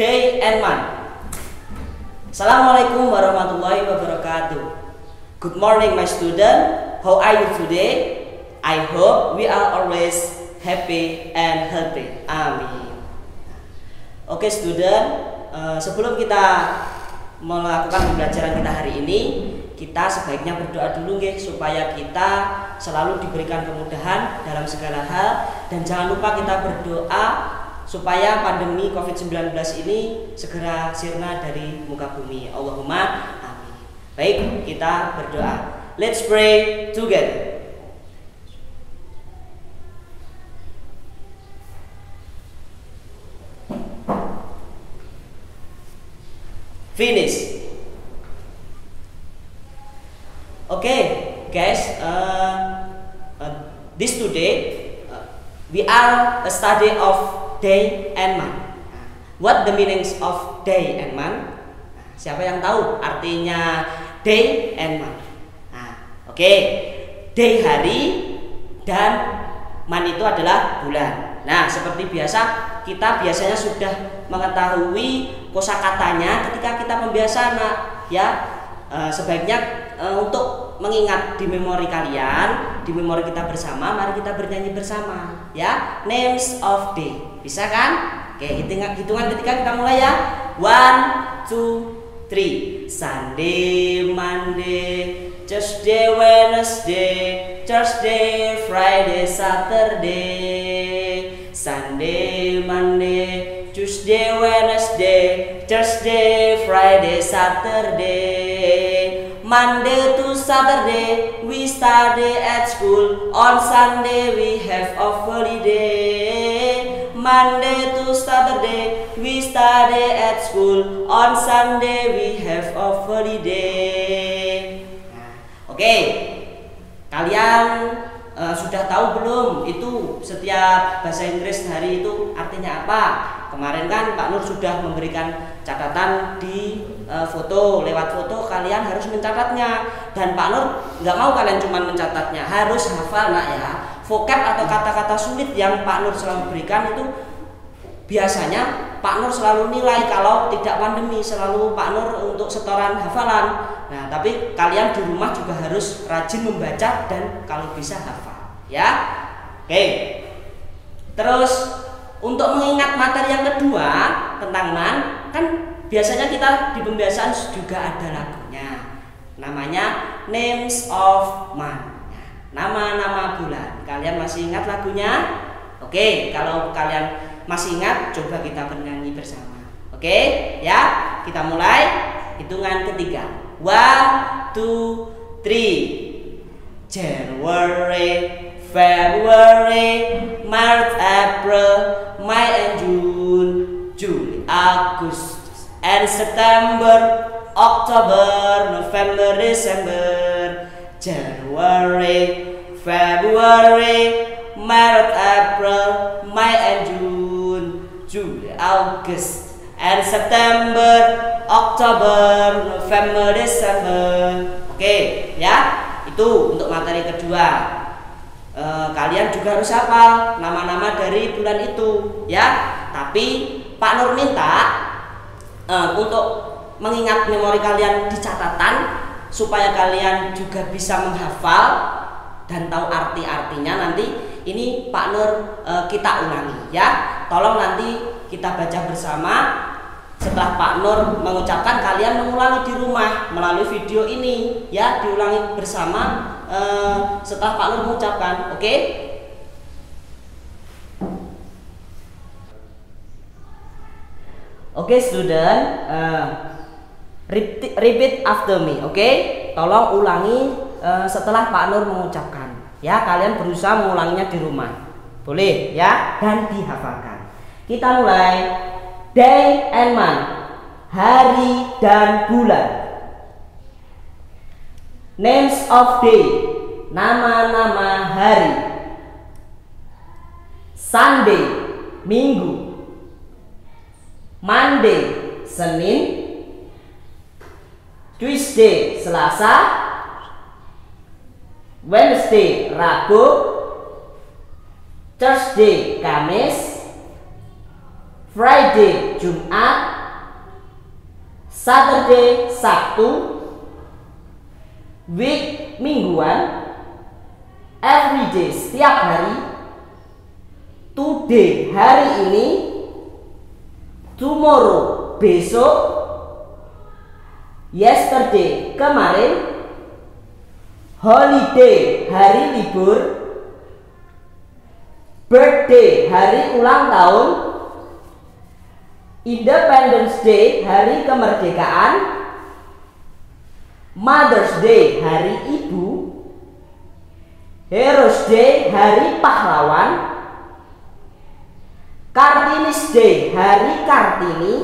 day and month. Assalamualaikum warahmatullahi wabarakatuh. Good morning my student. How are you today? I hope we are always happy and healthy. Amin. Oke okay, student, uh, sebelum kita melakukan pembelajaran kita hari ini, kita sebaiknya berdoa dulu nggih supaya kita selalu diberikan kemudahan dalam segala hal dan jangan lupa kita berdoa supaya pandemi Covid-19 ini segera sirna dari muka bumi. Allahumma amin. Baik, kita berdoa. Let's pray together. Finish. Okay, guys, uh, uh, this today uh, we are a study of day and month. What the meanings of day and month? Siapa yang tahu artinya day and month? Nah, oke, okay. day hari dan month itu adalah bulan. Nah, seperti biasa kita biasanya sudah mengetahui kosakatanya ketika kita membiasa anak ya uh, sebaiknya uh, untuk mengingat di memori kalian, di memori kita bersama, mari kita bernyanyi bersama, ya. Names of day, bisa kan? Oke, hitungan hitungan ketika kita mulai ya. One, two, three. Sunday, Monday, Tuesday, Wednesday, Thursday, Friday, Saturday, Sunday, Monday, Tuesday, Wednesday, Thursday, Friday, Saturday. Monday to Saturday we study at school. On Sunday we have a holiday. Monday to Saturday we study at school. On Sunday we have a holiday. Oke, okay. kalian uh, sudah tahu belum itu setiap bahasa Inggris hari itu artinya apa? Kemarin kan Pak Nur sudah memberikan catatan di uh, foto lewat foto kalian harus mencatatnya. Dan Pak Nur nggak mau kalian cuma mencatatnya. Harus hafal nak ya. Vocab atau kata-kata sulit yang Pak Nur selalu berikan itu biasanya Pak Nur selalu nilai kalau tidak pandemi selalu Pak Nur untuk setoran hafalan. Nah tapi kalian di rumah juga harus rajin membaca dan kalau bisa hafal ya. Oke. Terus untuk mengingat materi yang kedua tentang man, kan biasanya kita di pembiasaan juga ada lagunya. Namanya Names of Man. Nama-nama bulan. Kalian masih ingat lagunya? Oke, kalau kalian masih ingat, coba kita bernyanyi bersama. Oke, ya, kita mulai hitungan ketiga. One, two, three. January, February, March, April, May and June, July, August, and September, October, November, December, January, February, March, April, May and June, July, August, and September, October, November, December. Oke, okay, ya. Itu untuk materi kedua e, kalian juga harus hafal nama-nama dari bulan itu ya tapi Pak Nur minta e, untuk mengingat memori kalian di catatan supaya kalian juga bisa menghafal dan tahu arti-artinya. Nanti ini Pak Nur e, kita ulangi ya. Tolong nanti kita baca bersama. Setelah Pak Nur mengucapkan kalian mengulangi di rumah melalui video ini ya diulangi bersama uh, setelah Pak Nur mengucapkan oke? okay? Oke okay, student uh, repeat, repeat after me oke okay? tolong ulangi uh, setelah Pak Nur mengucapkan ya kalian berusaha mengulanginya di rumah boleh ya dan dihafalkan kita mulai day and month, hari dan bulan. Names of day, nama-nama hari. Sunday, Minggu. Monday, Senin. Tuesday, Selasa. Wednesday, Rabu. Thursday, Kamis. Friday Jumat Saturday Sabtu week mingguan everyday setiap hari today hari ini tomorrow besok yesterday kemarin holiday hari libur birthday hari ulang tahun Independence Day hari kemerdekaan Mother's Day hari ibu Heroes Day hari pahlawan Kartinis Day hari Kartini.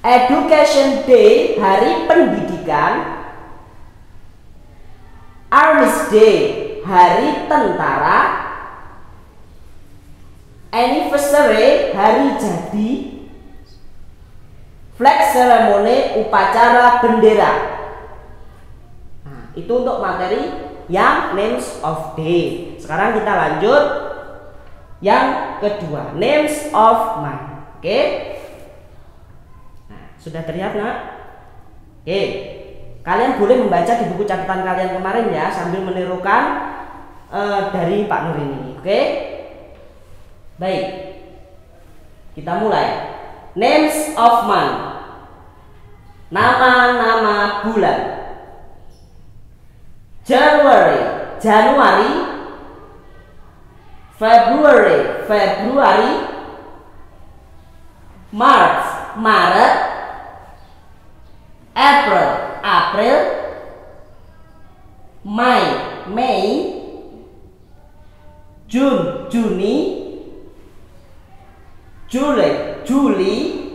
Education Day hari pendidikan. Army's Day hari tentara. Anniversary hari jadi. Flag ceremony upacara bendera. Nah, itu untuk materi yang names of day. Sekarang kita lanjut yang kedua names of month oke nah, sudah terlihat nak oke kalian boleh membaca di buku catatan kalian kemarin ya sambil menirukan uh, dari Pak Nur ini oke Baik. Kita mulai. Names of month. Nama-nama bulan. January, Januari. February, Februari. March, Maret. April, April. May, Mei. June, Juni. Juli, Juli,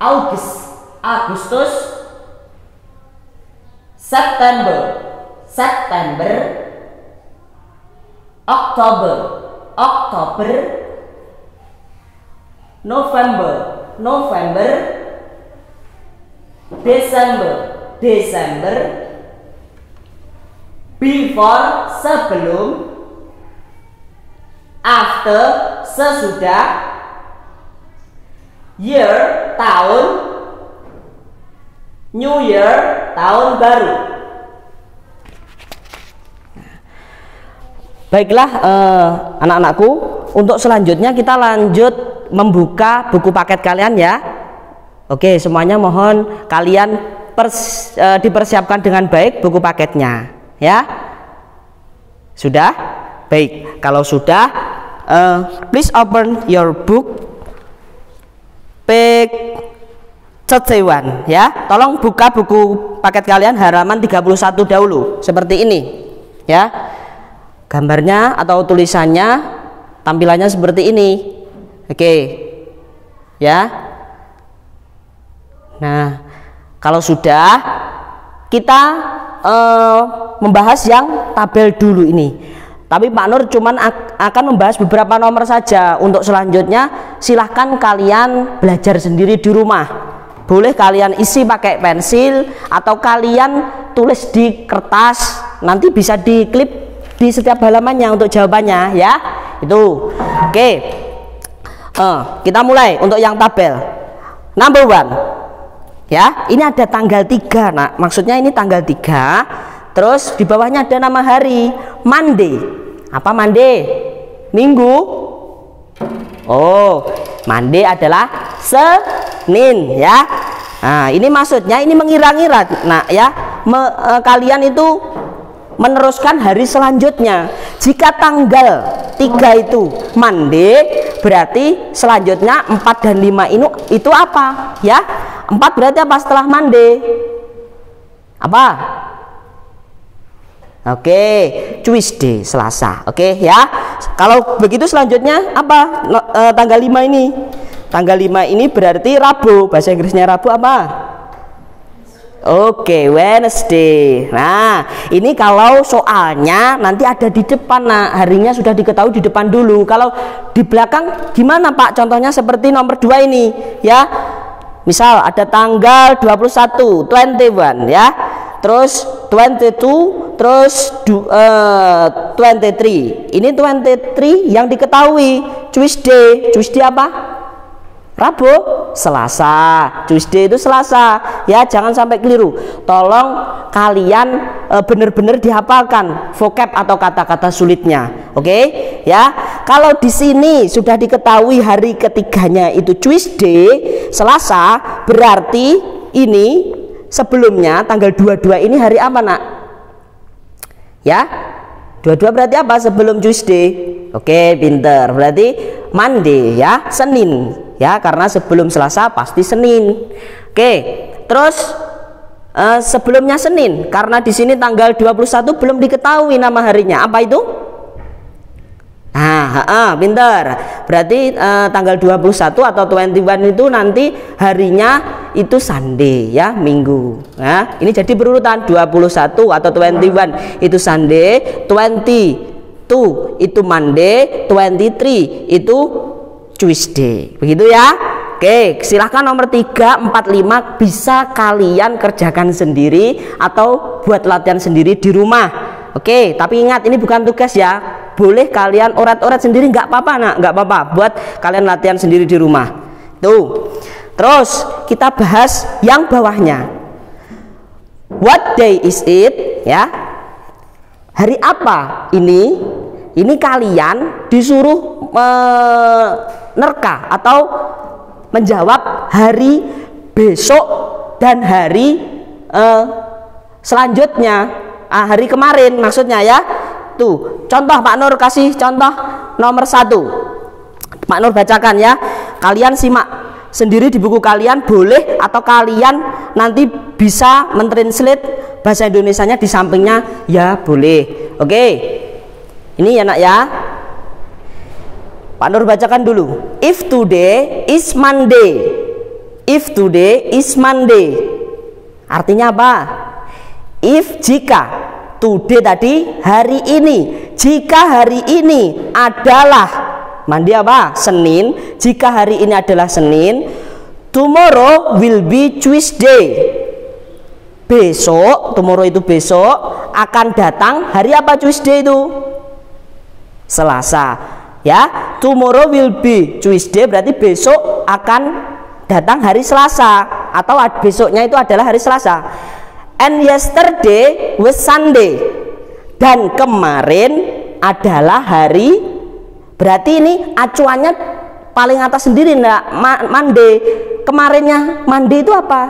August, Agustus, September, September, Oktober, Oktober, November, November, Desember, Desember, before sebelum. After sesudah. Year tahun. New year tahun baru Baiklah eh, anak-anakku untuk selanjutnya kita lanjut membuka buku paket kalian ya. Oke semuanya mohon kalian pers, eh, dipersiapkan dengan baik buku paketnya ya. Sudah? Baik kalau sudah uh, please open your book page Cetewan ya. Tolong buka buku paket kalian halaman 31 dahulu seperti ini ya gambarnya atau tulisannya tampilannya seperti ini oke ya nah kalau sudah kita uh, membahas yang tabel dulu ini tapi Pak Nur cuman akan membahas beberapa nomor saja. Untuk selanjutnya silahkan kalian belajar sendiri di rumah. Boleh kalian isi pakai pensil atau kalian tulis di kertas. Nanti bisa diklip di setiap halamannya untuk jawabannya ya. Itu. Oke. Uh, kita mulai untuk yang tabel. Number one. Ya, ini ada tanggal 3, Nak. Maksudnya ini tanggal 3 Terus di bawahnya ada nama hari Monday. Apa Monday? Minggu. Oh, Monday adalah Senin ya. Nah, ini maksudnya ini mengira-ngira. Nah, ya, me, e, kalian itu meneruskan hari selanjutnya. Jika tanggal 3 itu Monday, berarti selanjutnya 4 dan 5 ini itu apa? Ya. 4 berarti apa setelah Monday? Apa? Oke, Tuesday, Selasa. Oke ya. Kalau begitu selanjutnya apa? E, tanggal 5 ini. Tanggal 5 ini berarti Rabu. Bahasa Inggrisnya Rabu apa? Oke, Wednesday. Nah, ini kalau soalnya nanti ada di depan, nah harinya sudah diketahui di depan dulu. Kalau di belakang gimana Pak? Contohnya seperti nomor 2 ini, ya. Misal ada tanggal 21, 21 ya. Terus 22 Terus du, uh, 23. Ini 23 yang diketahui Tuesday. Tuesday apa? Rabu, Selasa, Tuesday itu Selasa. Ya, jangan sampai keliru. Tolong kalian e, benar-benar dihafalkan vocab atau kata-kata sulitnya. Oke? Ya. Kalau di sini sudah diketahui hari ketiganya itu Tuesday, Selasa, berarti ini sebelumnya tanggal 22 ini hari apa, Nak? Ya. 22 berarti apa sebelum Tuesday? Oke, pinter. Berarti Monday ya, Senin ya karena sebelum Selasa pasti Senin. Oke, terus uh, sebelumnya Senin karena di sini tanggal 21 belum diketahui nama harinya. Apa itu? Nah, uh, pinter. Berarti uh, tanggal 21 atau 21 itu nanti harinya itu Sunday ya, Minggu. Ya, ini jadi berurutan 21 atau 21 itu Sunday, 20 itu Monday, 23 itu Tuesday. Begitu ya. Oke, silahkan nomor 3, 4, 5 bisa kalian kerjakan sendiri atau buat latihan sendiri di rumah. Oke, tapi ingat ini bukan tugas ya. Boleh kalian orat-orat sendiri nggak apa-apa nak, nggak apa-apa. Buat kalian latihan sendiri di rumah. Tuh. Terus kita bahas yang bawahnya. What day is it? Ya. Hari apa ini? Ini kalian disuruh menerka atau menjawab hari besok dan hari uh, selanjutnya. Ah, hari kemarin maksudnya ya. Tuh contoh Pak Nur kasih contoh nomor satu. Pak Nur bacakan ya. Kalian simak sendiri di buku kalian boleh atau kalian nanti bisa mentranslate bahasa Indonesianya di sampingnya. Ya boleh. Oke ini ya nak ya Pak Nur bacakan dulu. If today is Monday. If today is Monday. Artinya apa? If jika today tadi hari ini. Jika hari ini adalah mandi apa? Senin. Jika hari ini adalah Senin, tomorrow will be Tuesday. Besok, tomorrow itu besok akan datang hari apa Tuesday itu? Selasa. Ya tomorrow will be Tuesday berarti besok akan datang hari Selasa atau besoknya itu adalah hari Selasa. And yesterday was Sunday. Dan kemarin adalah hari berarti ini acuannya paling atas sendiri enggak Monday. Kemarinnya Monday itu apa?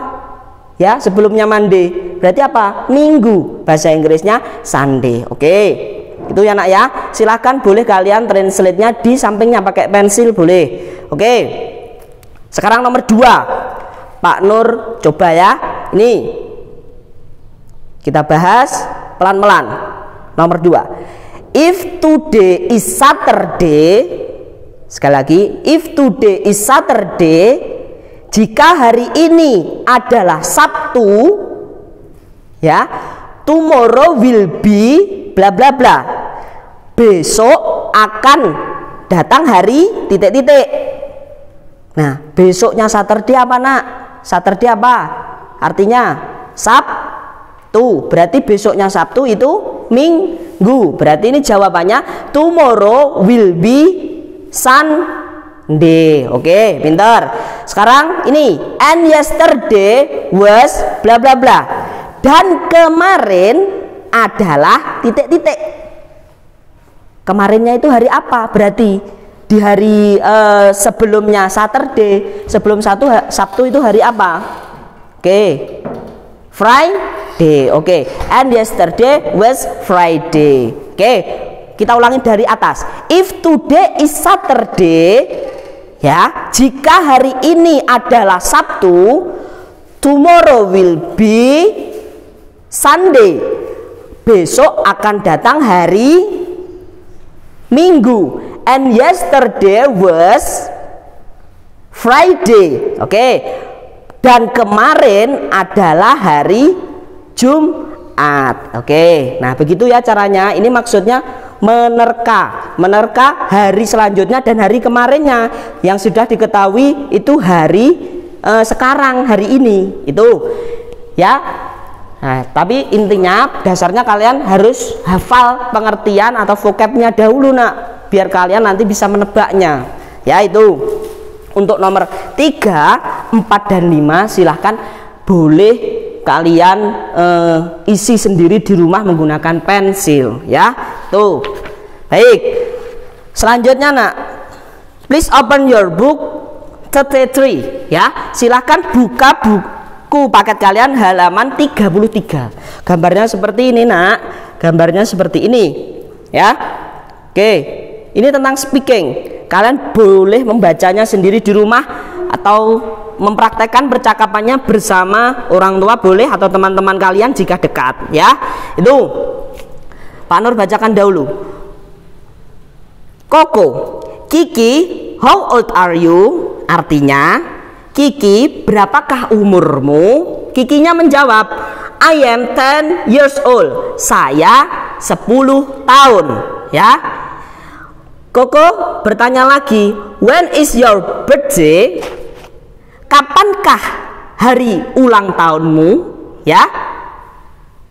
Ya sebelumnya Monday. Berarti apa? Minggu. Bahasa Inggrisnya Sunday. Oke. okay ya nak ya. Silahkan boleh kalian translate-nya di sampingnya pakai pensil boleh. Oke. Sekarang nomor dua. Pak Nur coba ya. Ini. Kita bahas pelan-pelan. Nomor dua. If today is Saturday sekali lagi if today is Saturday jika hari ini adalah Sabtu ya tomorrow will be bla bla bla besok akan datang hari titik-titik. Nah besoknya Saturday apa nak? Saturday apa? Artinya Sabtu. Berarti besoknya Sabtu itu Minggu. Berarti ini jawabannya tomorrow will be Sunday. Oke pintar sekarang ini and yesterday was bla bla bla. Dan kemarin adalah titik-titik. Kemarinnya itu hari apa? Berarti di hari uh, sebelumnya Saturday, sebelum satu Sabtu itu hari apa? Oke. Okay. Friday. Oke. Okay. And yesterday was Friday. Oke. Okay. Kita ulangi dari atas. If today is Saturday, ya, jika hari ini adalah Sabtu, tomorrow will be Sunday besok akan datang hari Minggu. And yesterday was Friday. Oke. Okay. dan kemarin adalah hari Jumat. Oke. Okay. nah begitu ya caranya. Ini maksudnya menerka. Menerka hari selanjutnya dan hari kemarinnya. Yang sudah diketahui itu hari eh, sekarang hari ini. Itu. Ya Nah, tapi intinya dasarnya kalian harus hafal pengertian atau vocabnya dahulu nak, biar kalian nanti bisa menebaknya. Ya itu. Untuk nomor 3, 4 dan 5 silahkan boleh kalian uh, isi sendiri di rumah menggunakan pensil ya. Tuh. Baik. Selanjutnya nak, please open your book 33 ya. Silahkan buka buku paket kalian halaman 33. Gambarnya seperti ini nak. Gambarnya seperti ini ya. Oke. Ini tentang speaking. Kalian boleh membacanya sendiri di rumah atau mempraktekkan percakapannya bersama orang tua boleh atau teman-teman kalian jika dekat ya. Itu Pak Nur bacakan dahulu. Koko, Kiki, how old are you? Artinya, Kiki, berapakah umurmu? Kikinya menjawab, I am 10 years old. Saya 10 tahun, ya. Koko bertanya lagi, when is your birthday? Kapankah hari ulang tahunmu? Ya.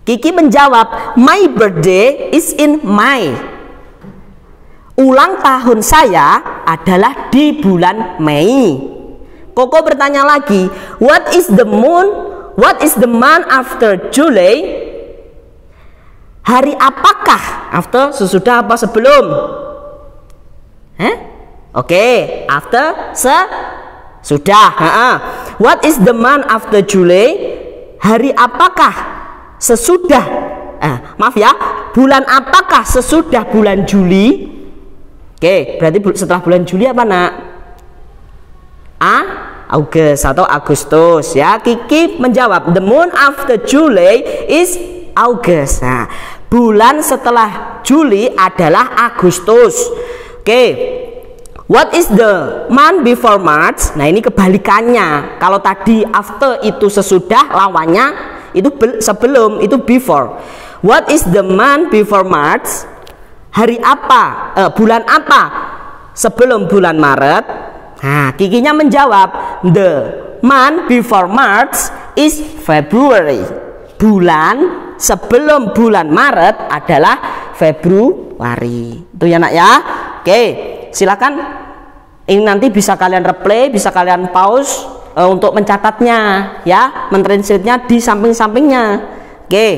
Kiki menjawab, my birthday is in May. Ulang tahun saya adalah di bulan Mei. Koko bertanya lagi, what is the moon? What is the month after July? Hari apakah? After sesudah apa sebelum? Eh? Oke, okay. after se sudah. Ha -ha. What is the month after July? Hari apakah sesudah? Eh, maaf ya. Bulan apakah sesudah bulan Juli? Oke, berarti setelah bulan Juli apa nak? A. Agustus atau Agustus ya. Kiki menjawab, the moon after July is August. Nah, bulan setelah Juli adalah Agustus. Oke. What is the month before March? Nah, ini kebalikannya. Kalau tadi after itu sesudah, lawannya itu sebelum, itu before. What is the month before March? hari apa, eh, bulan apa sebelum bulan Maret? Nah, kikinya menjawab, the month before March is February. Bulan sebelum bulan Maret adalah Februari. Itu ya nak ya. Oke, silakan ini nanti bisa kalian replay, bisa kalian pause uh, untuk mencatatnya ya, mentranslate-nya di samping-sampingnya. Oke.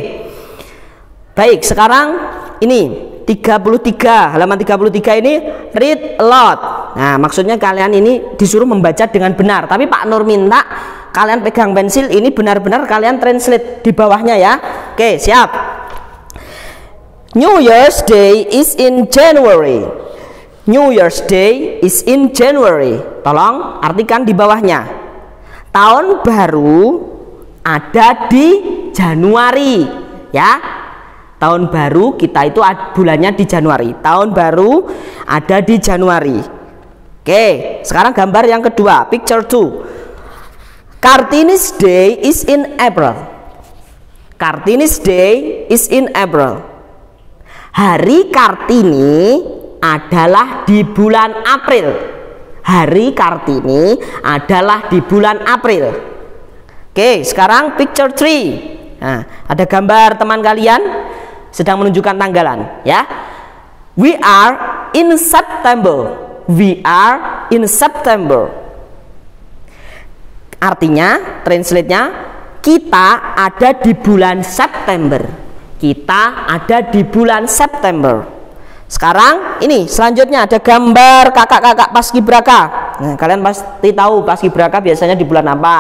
Baik, sekarang ini 33 halaman 33 ini read lot nah maksudnya kalian ini disuruh membaca dengan benar. Tapi Pak Nur minta kalian pegang pensil ini benar-benar kalian translate di bawahnya ya. Oke siap. New Year's Day is in January. New Year's Day is in January. Tolong artikan di bawahnya. Tahun baru ada di Januari ya Tahun baru kita itu bulannya di Januari. Tahun baru ada di Januari. Oke, sekarang gambar yang kedua, picture 2. Kartini's Day is in April. Kartini's Day is in April. Hari Kartini adalah di bulan April. Hari Kartini adalah di bulan April. Oke, sekarang picture 3. Nah, ada gambar teman kalian sedang menunjukkan tanggalan ya. We are in September. We are in September. Artinya translate-nya kita ada di bulan September. Kita ada di bulan September. Sekarang ini selanjutnya ada gambar kakak-kakak paskibraka. Nah, kalian pasti tahu paskibraka biasanya di bulan apa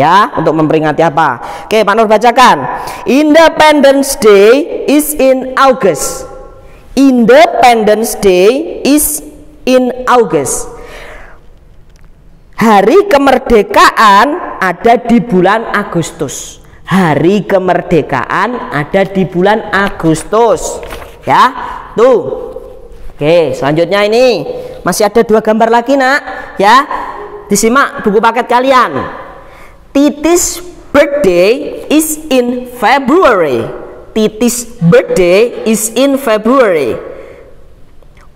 ya untuk memperingati apa. Oke, Pak Nur bacakan. Independence Day is in August. Independence Day is in August. Hari kemerdekaan ada di bulan Agustus. Hari kemerdekaan ada di bulan Agustus. Ya, tuh Oke, selanjutnya ini masih ada dua gambar lagi nak, ya. Disimak buku paket kalian. Titis birthday is in February. Titis birthday is in February.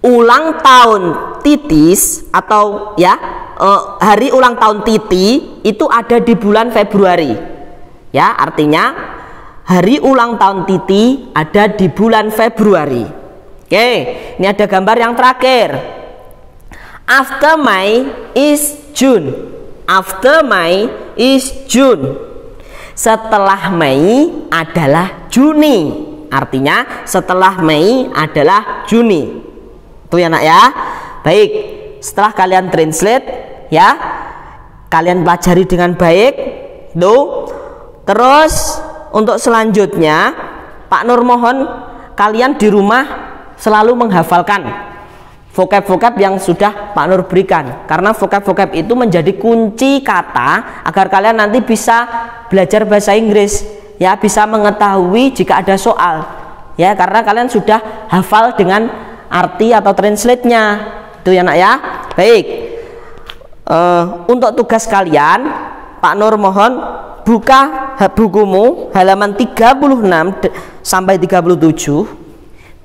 Ulang tahun Titis atau ya uh, hari ulang tahun Titi itu ada di bulan Februari. Ya, artinya hari ulang tahun Titi ada di bulan Februari. Oke, ini ada gambar yang terakhir. After May is June. After May is June. Setelah Mei adalah Juni. Artinya setelah Mei adalah Juni. Itu ya nak ya. Baik, setelah kalian translate ya, kalian pelajari dengan baik. Tuh. Terus untuk selanjutnya Pak Nur mohon kalian di rumah selalu menghafalkan vocab-vocab yang sudah Pak Nur berikan. Karena vocab-vocab itu menjadi kunci kata agar kalian nanti bisa belajar bahasa Inggris ya bisa mengetahui jika ada soal ya karena kalian sudah hafal dengan arti atau translate-nya. Itu ya nak ya. Baik. Uh, untuk tugas kalian Pak Nur mohon buka bukumu halaman 36 sampai 37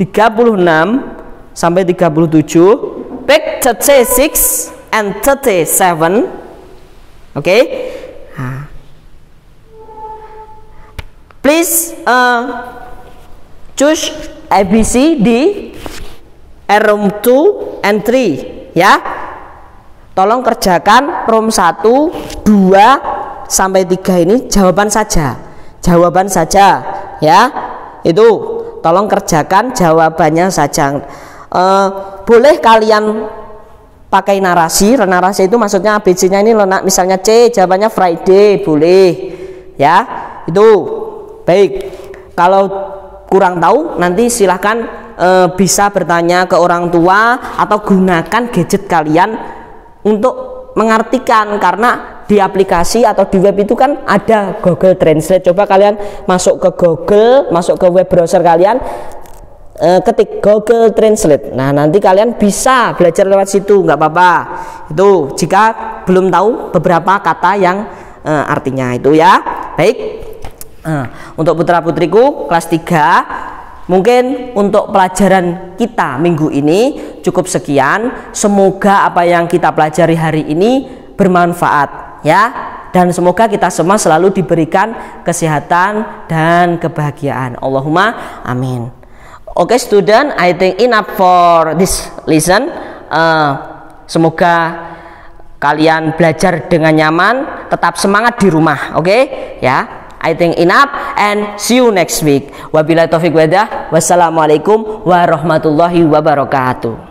36 sampai 37 back 36 and 37 oke okay? please uh, choose ABC di room 2 and 3 ya. Tolong kerjakan room 1 2 sampai 3 ini jawaban saja. Jawaban saja ya. Itu tolong kerjakan jawabannya saja uh, boleh kalian pakai narasi? Narasi itu maksudnya ABC-nya ini lonak misalnya C jawabannya Friday boleh. Ya itu baik. Kalau kurang tahu nanti silahkan uh, bisa bertanya ke orang tua atau gunakan gadget kalian untuk mengartikan karena di aplikasi atau di web itu kan ada Google Translate. Coba kalian masuk ke Google masuk ke web browser kalian uh, ketik Google Translate. Nah, nanti kalian bisa belajar lewat situ, nggak apa-apa. Itu jika belum tahu beberapa kata yang uh, artinya itu ya. Baik. Uh, untuk putra-putriku kelas 3 mungkin untuk pelajaran kita minggu ini cukup sekian. Semoga apa yang kita pelajari hari ini bermanfaat ya dan semoga kita semua selalu diberikan kesehatan dan kebahagiaan. Allahumma amin. Oke okay, student, I think enough for this lesson. Uh, semoga kalian belajar dengan nyaman, tetap semangat di rumah. Oke, okay? ya. I think enough and see you next week. Wabillahi wadah. Wassalamualaikum warahmatullahi wabarakatuh.